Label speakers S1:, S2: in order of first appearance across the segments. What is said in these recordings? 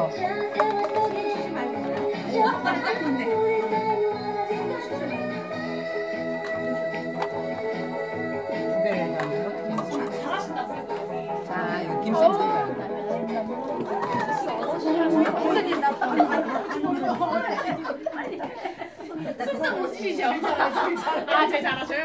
S1: 거. 두 개를 넣는 거. 자, 여기 김쌈
S2: 못 치시죠? 아, 제일 잘하셔요?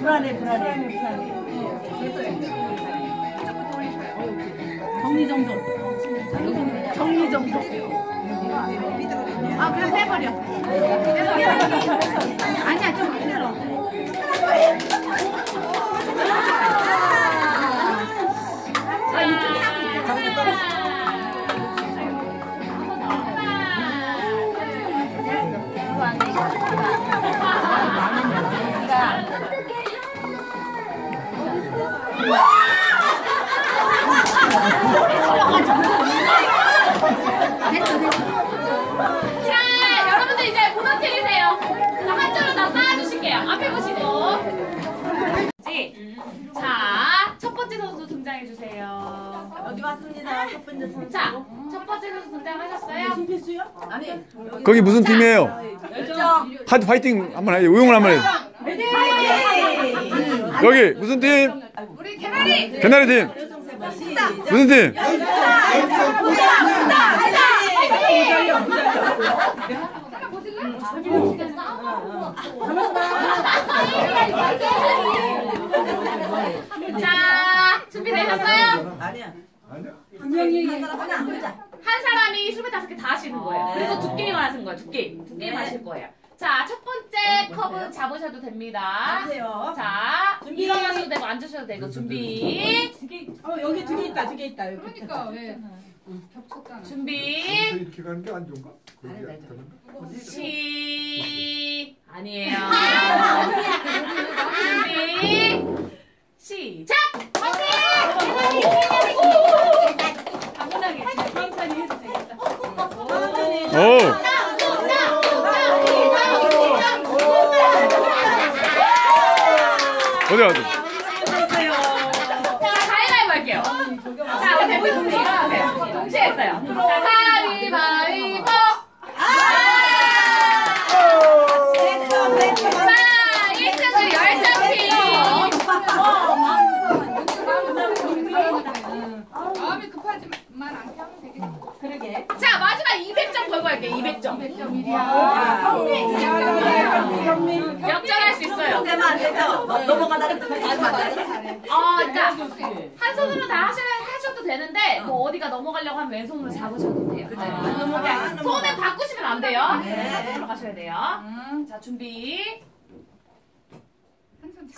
S3: 불안해, 불안해. 정리정돈. 정리정돈. 아, 그럼 해버려. 아니야, 좀 기다려. 어디 왔습니다. 첫 번째 선수.
S2: 자, 첫 번째 선수 등장하셨어요?
S3: 김필수요? 아니.
S4: 거기 무슨 팀이에요?
S3: 열정.
S4: 파, 파이팅 한번 해요. 응원 한번 해요. 여기 무슨 팀?
S2: 우리 개나리!
S4: 개나리 팀. 무슨 팀?
S2: 자, 준비되셨어요?
S3: 아니야.
S2: 한 사람이 25개 다 하시는 거예요. 그리고 두 게임을 하시는 거예요. 두 게임. 두 게임
S3: 네.
S2: 하실 거예요. 자, 첫 번째 컵은 잡으셔도 됩니다.
S3: 하세요.
S2: 자, 일어나셔도 되고 앉으셔도 되고 준비.
S3: 어, 여기 두 개 있다, 두 개 있다. 여기.
S5: 그러니까 왜 겹쳤잖아.
S2: 준비.
S6: 이렇게 가는 게 안 좋은가? 안 되는가?
S2: 시 아니에요. 준비. 시작.
S4: 어디 어디?
S2: 자, 가위바위보 할게요. 자, 동시에 일어나세요. 동시에 했어요. 자, 가위바위보. 자, 1등은 열정팀.
S5: 마음이 급하지만 않게 하면 되겠다.
S3: 그러게.
S2: 자, 마지막 200점 걸고 할게요. 200점.
S5: 100점이야.
S2: 역전할 수 있어요.
S3: 되면 안 되죠? 넘어가다 하면 안 돼.
S2: 어, 그러니까 한 손으로 다 하셔, 하셔도 되는데 뭐 어디가 넘어가려고 하면 왼손으로 잡으셔도 돼요. 네.
S3: 안 넘어가, 안 넘어가.
S2: 손을 바꾸시면 안 돼요.
S3: 네.
S2: 한 손으로 가셔야 돼요. 자, 준비.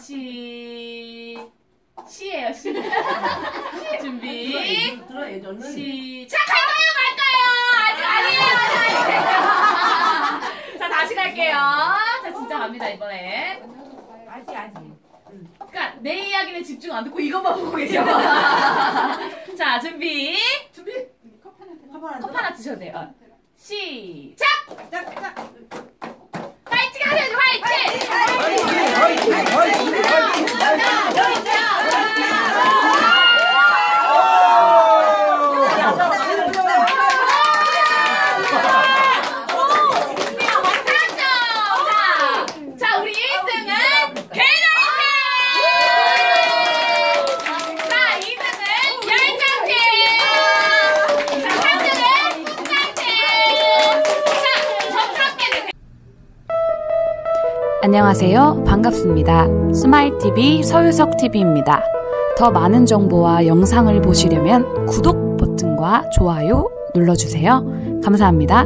S2: 시 시예요, 시. 준비. 시작 할까요, 말까요? 아직 아니에요. 아직 아니에요. 자, 다시 갈게요. 자, 진짜 갑니다, 이번에.
S3: 아직 아직.
S2: 그러니까 내 이야기는 집중 안 듣고 이것만 보고 계셔. 자, 준비.
S3: 준비. 컵 하나.
S2: 컵 하나 드셔도 돼요. 어. 시작!
S3: 짝, 짝.
S2: 파이팅 하셔야죠, 파이팅! 자, 자, 우리 1등은 개나이팀! 자, 2등은 열정팀! 자, 3등은 풍장팀! 자, 정상계는 안녕하세요. 반갑습니다. 스마일TV 서유석 TV입니다. 더 많은 정보와 영상을 보시려면 구독 버튼과 좋아요 눌러주세요. 감사합니다.